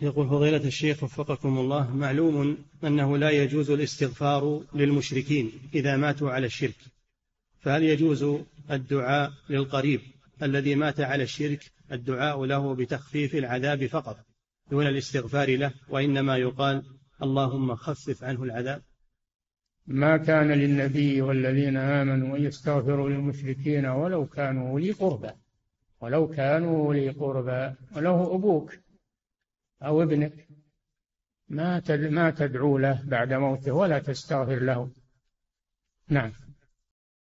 يقول فضيلة الشيخ وفقكم الله معلوم أنه لا يجوز الاستغفار للمشركين إذا ماتوا على الشرك. فهل يجوز الدعاء للقريب الذي مات على الشرك؟ الدعاء له بتخفيف العذاب فقط دون الاستغفار له وإنما يقال اللهم خفف عنه العذاب؟ ما كان للنبي والذين آمنوا أن يستغفروا للمشركين ولو كانوا أولي قربى ولو كانوا أولي قربى وله أبوك. أو ابنك ما ما تدعو له بعد موته ولا تستغفر له. نعم.